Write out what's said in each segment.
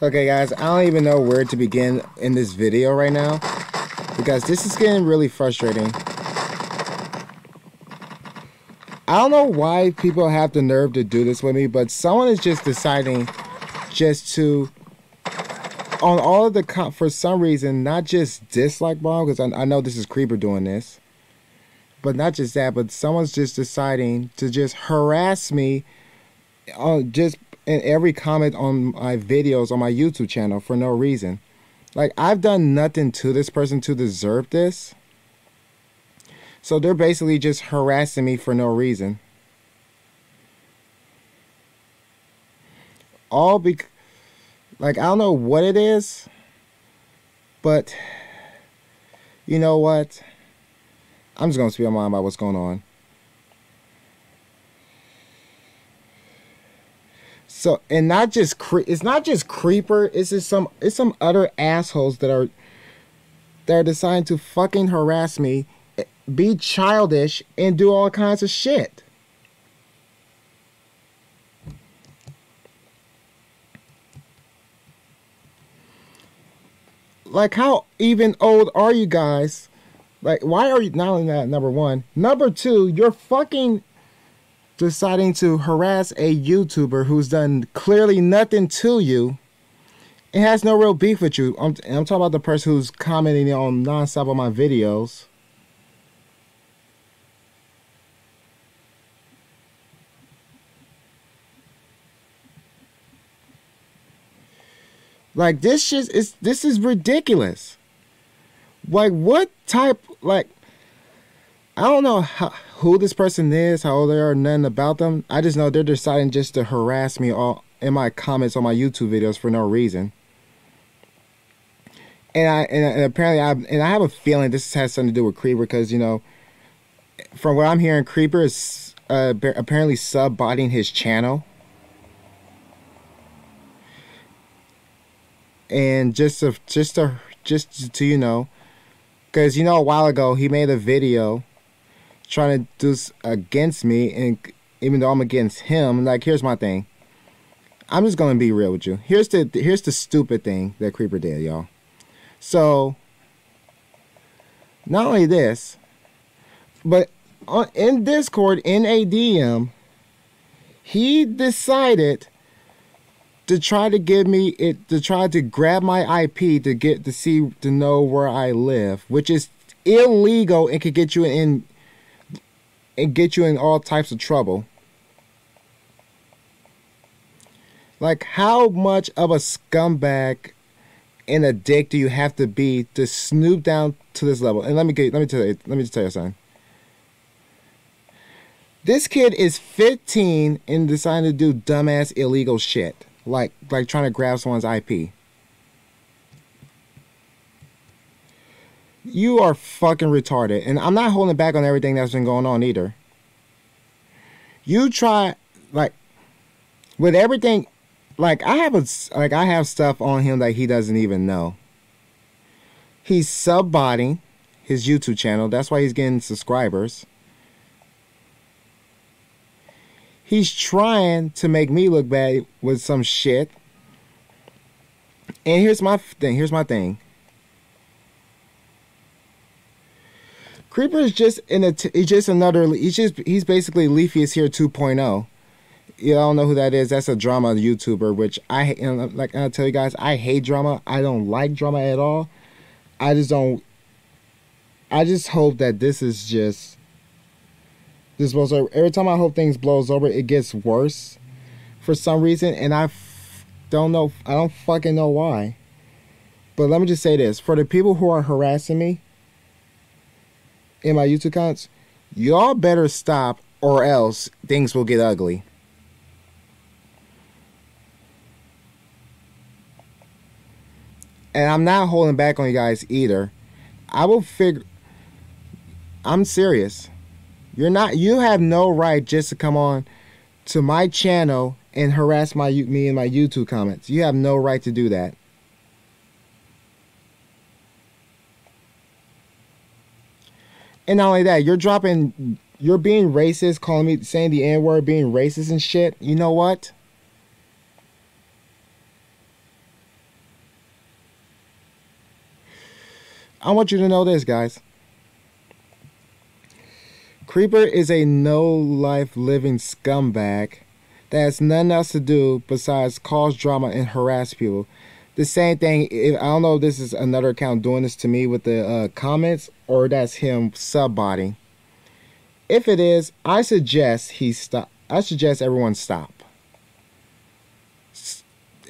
Okay guys, I don't even know where to begin in this video right now because this is getting really frustrating. I don't know why people have the nerve to do this with me, but someone is just deciding just to on all of the for some reason not just dislike bomb because I, I know this is creeper doing this but not just that but someone's just deciding to just harass me on just in every comment on my videos on my YouTube channel for no reason. Like I've done nothing to this person to deserve this. So they're basically just harassing me for no reason. All be like I don't know what it is, but you know what? I'm just gonna speak my mind about what's going on. So and not just cre- it's not just creeper. It's just some it's some other assholes that are that are deciding to fucking harass me, eh, be childish, and do all kinds of shit. Like how even old are you guys? Like why are you not only that number one, number two, you're fucking deciding to harass a YouTuber who's done clearly nothing to you and has no real beef with you. I'm, I'm talking about the person who's commenting on nonstop on my videos. Like this shit is this is ridiculous. Like what type like I don't know how, who this person is, how old they are, nothing about them. I just know they're deciding just to harass me all in my comments on my YouTube videos for no reason. And I and, and apparently I and I have a feeling this has something to do with Creeper because you know, from what I'm hearing, Creeper is uh, apparently sub botting his channel. And just to just to just to you know, because you know a while ago he made a video trying to do against me, and even though I'm against him, like here's my thing. I'm just gonna be real with you. Here's the here's the stupid thing that Creeper did, y'all. So not only this, but on, in Discord in ADM, he decided to try to give me it to try to grab my IP to get to see to know where I live, which is illegal and could get you in and get you in all types of trouble. Like, how much of a scumbag and a dick do you have to be to snoop down to this level? And let me get, let me tell you, let me just tell you something. This kid is 15 and deciding to do dumbass illegal shit, like like trying to grab someone's IP. You are fucking retarded. And I'm not holding back on everything that's been going on either. You try like with everything like I have a like I have stuff on him that he doesn't even know. He's subbotting his YouTube channel. That's why he's getting subscribers. He's trying to make me look bad with some shit. And here's my thing. Here's my thing. Creeper is just in a. T- he's just another. He's just. He's basically LeafyIsHere 2.0. You don't know who that is. That's a drama YouTuber, which I you uh, know, like. I tell you guys, I hate drama. I don't like drama at all. I just don't. I just hope that this is just. This blows over. Every time I hope things blows over, it gets worse, for some reason, and I f- don't know. I don't fucking know why. But let me just say this: for the people who are harassing me, in my YouTube comments, y'all better stop or else things will get ugly. And I'm not holding back on you guys either. I will figure I'm serious. You're not you have no right just to come on to my channel and harass my me in my YouTube comments. You have no right to do that. And not only that, you're dropping, you're being racist, calling me, saying the N word, being racist and shit. You know what? I want you to know this, guys. Creeper is a no life living scumbag that has nothing else to do besides cause drama and harass people. The same thing, if, I don't know if this is another account doing this to me with the uh, comments or that's him subbotting. If it is, I suggest he stop. I suggest everyone stop.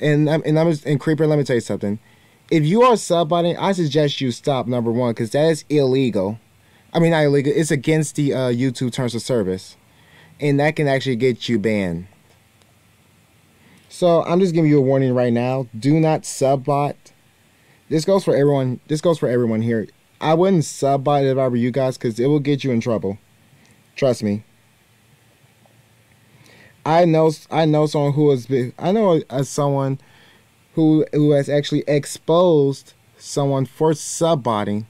And and I'm and Creeper. Let me tell you something. If you are subbotting, I suggest you stop. Number one, because that is illegal. I mean, not illegal. It's against the uh, YouTube terms of service, and that can actually get you banned. So I'm just giving you a warning right now. Do not subbot. This goes for everyone. This goes for everyone here. I wouldn't subbot if I were you guys because it will get you in trouble. Trust me. I know. I know someone who has been. I know as someone who who has actually exposed someone for subbotting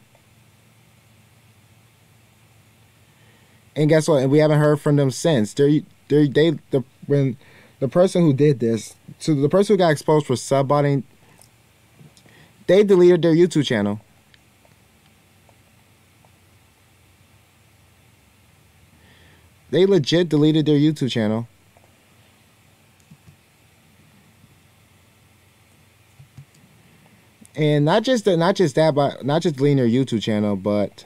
And guess what? And we haven't heard from them since. They're they they the when the person who did this, so the person who got exposed for subbotting, they deleted their YouTube channel. They legit deleted their YouTube channel. And not just that, not just that, but not just deleting their YouTube channel, but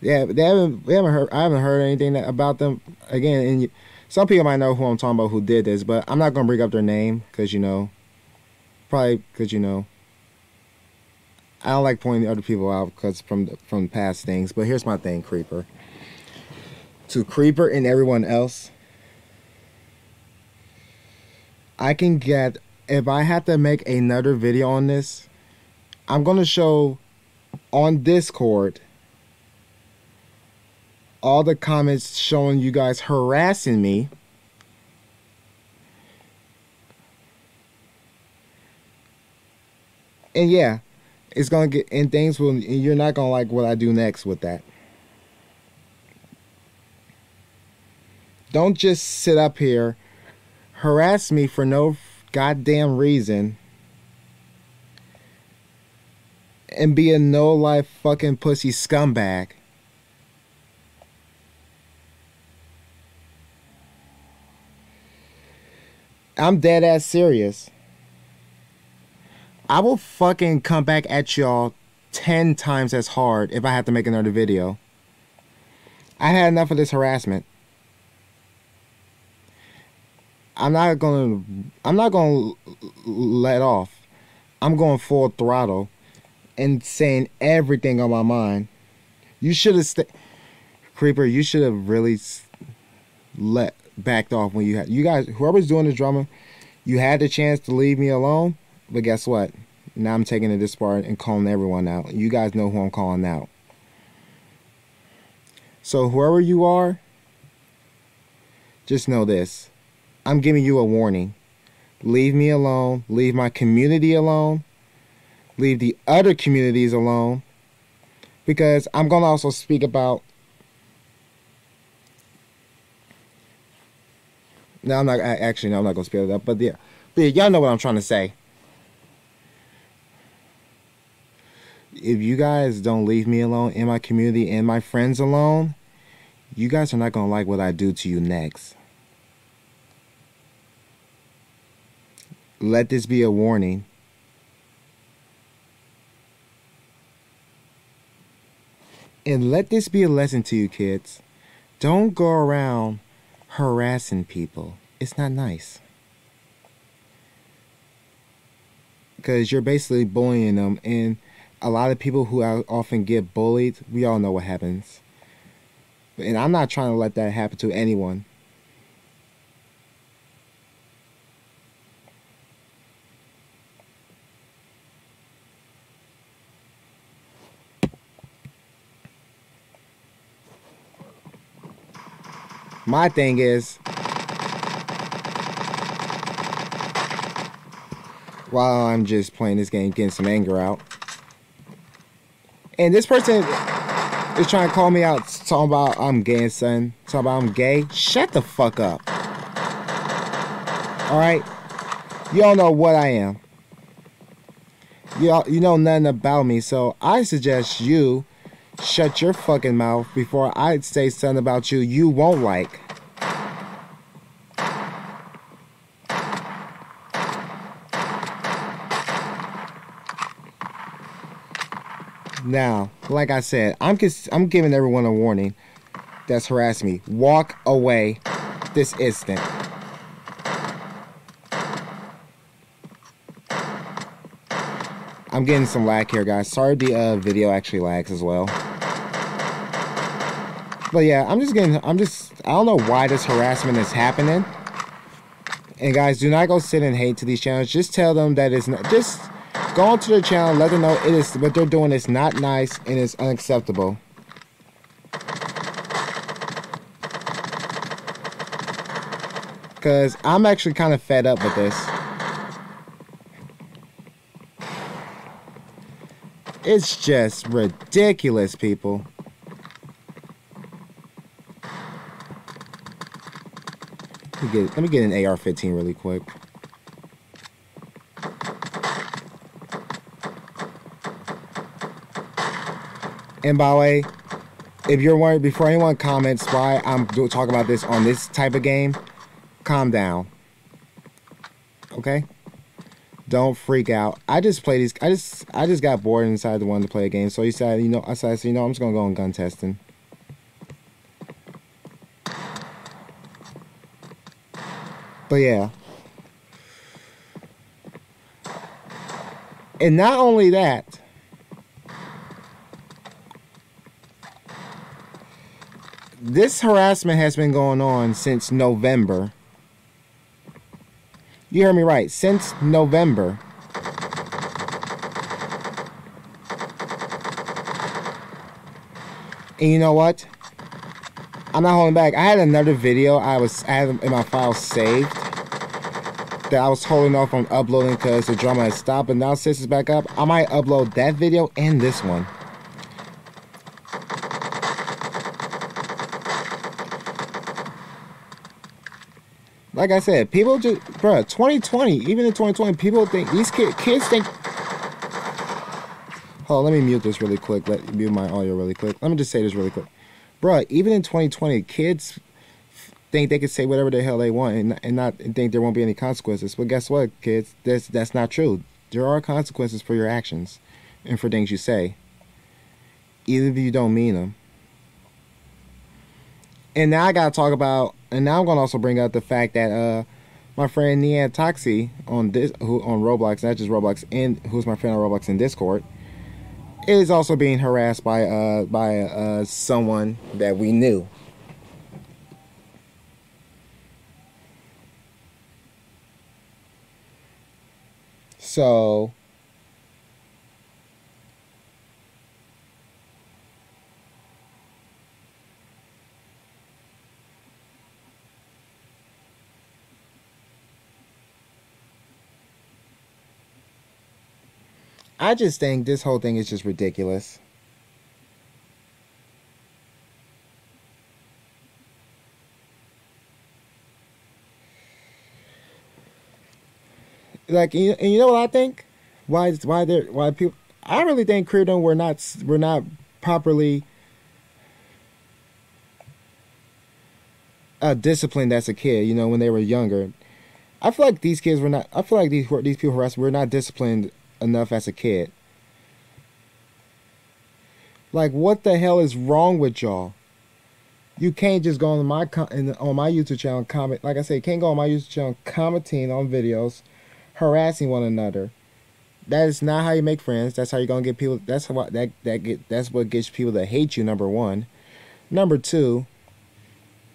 yeah, they haven't they haven't heard I haven't heard anything about them again. And some people might know who I'm talking about who did this, but I'm not gonna bring up their name because you know, probably because you know, I don't like pointing other people out because from from past things. But here's my thing, Creeper. To Creeper and everyone else, I can get if I have to make another video on this, I'm gonna show on Discord all the comments showing you guys harassing me. And yeah, it's gonna get and things will you're not gonna like what I do next with that. Don't just sit up here, harass me for no goddamn reason, and be a no life fucking pussy scumbag. I'm dead ass serious. I will fucking come back at y'all 10 times as hard if I have to make another video. I had enough of this harassment. I'm not gonna I'm not gonna let off. I'm going full throttle and saying everything on my mind. You should have stayed Creeper, you should have really let backed off when you had you guys whoever's doing the drama, you had the chance to leave me alone, but guess what? Now I'm taking it this far and calling everyone out. You guys know who I'm calling out. So whoever you are, just know this. I'm giving you a warning. Leave me alone. Leave my community alone. Leave the other communities alone. Because I'm going to also speak about No, I'm not actually. No, I'm not gonna spell it up. But yeah, but yeah, y'all know what I'm trying to say. If you guys don't leave me alone in my community and my friends alone, you guys are not gonna like what I do to you next. Let this be a warning. And let this be a lesson to you kids. Don't go around harassing people. It's not nice. Because you're basically bullying them. And a lot of people who often get bullied, we all know what happens. And I'm not trying to let that happen to anyone. My thing is, while I'm just playing this game, getting some anger out, and this person is trying to call me out, talking about I'm gay, son, talking about I'm gay. Shut the fuck up. All right, you all know what I am. You you know nothing about me, so I suggest you shut your fucking mouth before I say something about you you won't like. Now, like I said, I'm just, I'm giving everyone a warning that's harassing me. Walk away this instant. I'm getting some lag here, guys. Sorry the uh, video actually lags as well. But yeah, I'm just getting, I'm just, I don't know why this harassment is happening. And guys, do not go sit and hate to these channels. Just tell them that it's not, just go onto the channel, let them know it is, what they're doing is not nice and is unacceptable. Because I'm actually kind of fed up with this. It's just ridiculous, people. Let me get, let me get an AR-15 really quick. And by the way, if you're worried, before anyone comments why I'm talking about this on this type of game, calm down. Okay? Don't freak out. I just play these. I just I just got bored and decided to want to play a game. So you said, you know, I said, so you know, I'm just gonna go on gun testing. But yeah. And not only that, this harassment has been going on since November. You hear me right. Since November. And you know what? I'm not holding back. I had another video I was I had in my files saved that I was holding off on uploading because the drama had stopped. But now since it's back up, I might upload that video and this one. like I said, people just, bro, 2020, even in 2020, people think, these kids, kids think, hold on, let me mute this really quick, let me mute my audio really quick. Let me just say this really quick. Bro, even in 2020, kids think they can say whatever the hell they want and, and not and think there won't be any consequences. But guess what, kids? That's, that's not true. There are consequences for your actions and for things you say, even if you don't mean them. And now I gotta talk about and now I'm gonna also bring up the fact that uh my friend Neantoxy on this on Roblox, not just Roblox, and who's my friend on Roblox in Discord, is also being harassed by uh by uh someone that we knew. So I just think this whole thing is just ridiculous. Like, and you know what I think? Why? Why there? Why people? I really think Creedom were not were not properly uh, disciplined as a kid. You know, when they were younger. I feel like these kids were not. I feel like these these people were not disciplined enough as a kid. Like, what the hell is wrong with y'all? You can't just go on my on my YouTube channel comment. Like I said, can't go on my YouTube channel commenting on videos, harassing one another. That is not how you make friends. That's how you're gonna get people. That's what that that get. That's what gets people to hate you. Number one. Number two.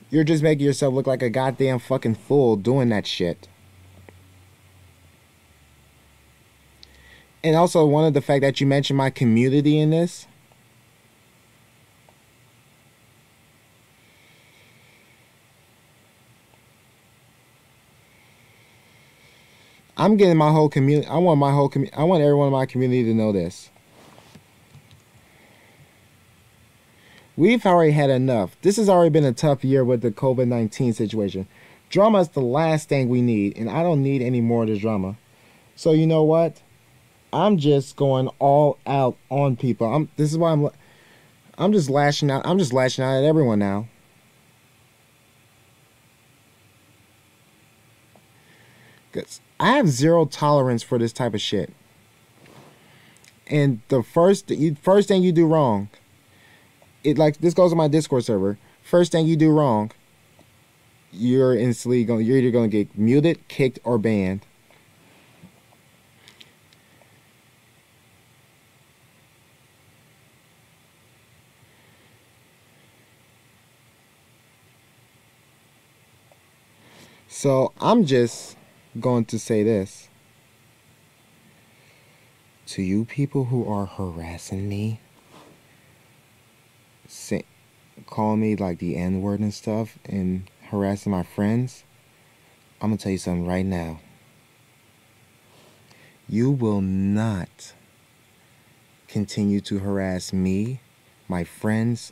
You're just making yourself look like a goddamn fucking fool doing that shit. and also one of the fact that you mentioned my community in this. I'm getting my whole community. I want my whole community. I want everyone in my community to know this. We've already had enough. This has already been a tough year with the COVID 19 situation. Drama is the last thing we need, and I don't need any more of this drama. So, you know what? I'm just going all out on people. I'm this is why I'm I'm just lashing out. I'm just lashing out at everyone now. Cuz I have zero tolerance for this type of shit. And the first first thing you do wrong, it like this goes on my Discord server. First thing you do wrong, you're instantly going you're either going to get muted, kicked or banned. So I'm just going to say this. To you people who are harassing me, say, calling me like the N word and stuff, and harassing my friends, I'm going to tell you something right now. You will not continue to harass me, my friends,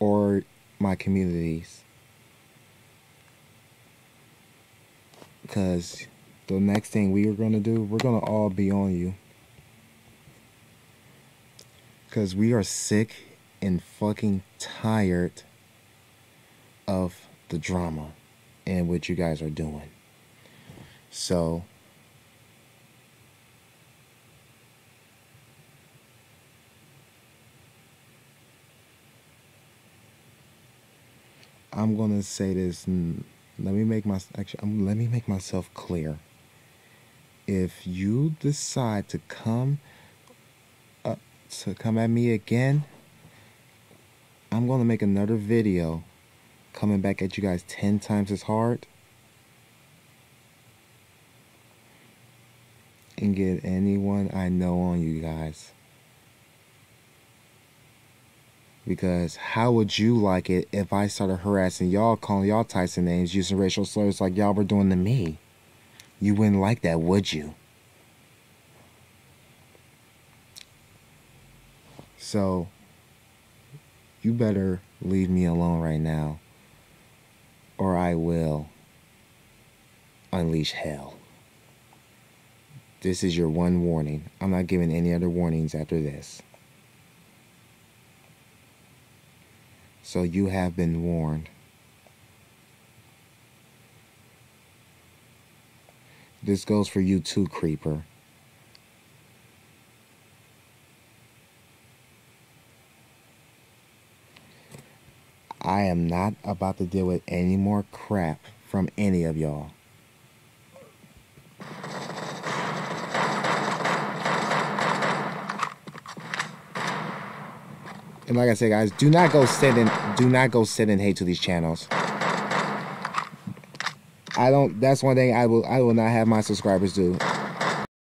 or my communities. Because the next thing we are going to do, we're going to all be on you. Because we are sick and fucking tired of the drama and what you guys are doing. So, I'm gonna say this. Let me make my actually. I'm, let me make myself clear. If you decide to come up to come at me again, I'm gonna make another video coming back at you guys 10 times as hard and get anyone I know on you guys. Because how would you like it if I started harassing y'all, calling y'all Tyson names, using racial slurs like y'all were doing to me? You wouldn't like that, would you? So, you better leave me alone right now or I will unleash hell. This is your one warning. I'm not giving any other warnings after this. So you have been warned. This goes for you too, Creeper. I am not about to deal with any more crap from any of y'all. And like I said, guys, do not go sending do not go sending hate to these channels. I don't that's one thing I will I will not have my subscribers do.